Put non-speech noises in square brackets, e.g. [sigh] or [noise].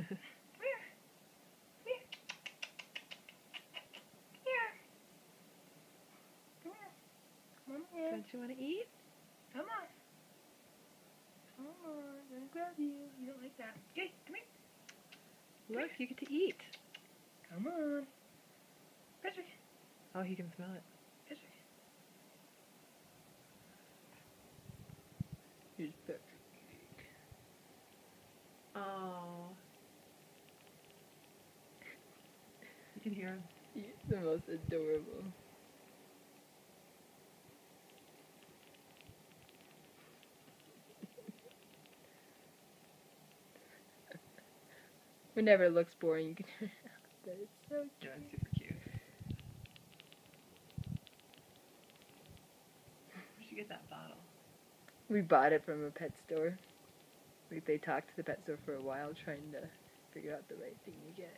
Come here. Come here. Here. Come here. Come here. Don't you want to eat? Come on. Come on. I'm gonna grab you. You don't like that. Okay, come here. Look, you get to eat. Come on. Patrick. Oh, he can smell it. Patrick. Here's Patrick. Oh. You can hear him. He's the most adorable. [laughs] Whenever it looks boring, you can turn it off. That is so Yeah, cute. it's super cute. Where'd you get that bottle? We bought it from a pet store. We, they talked to the pet store for a while trying to figure out the right thing to get.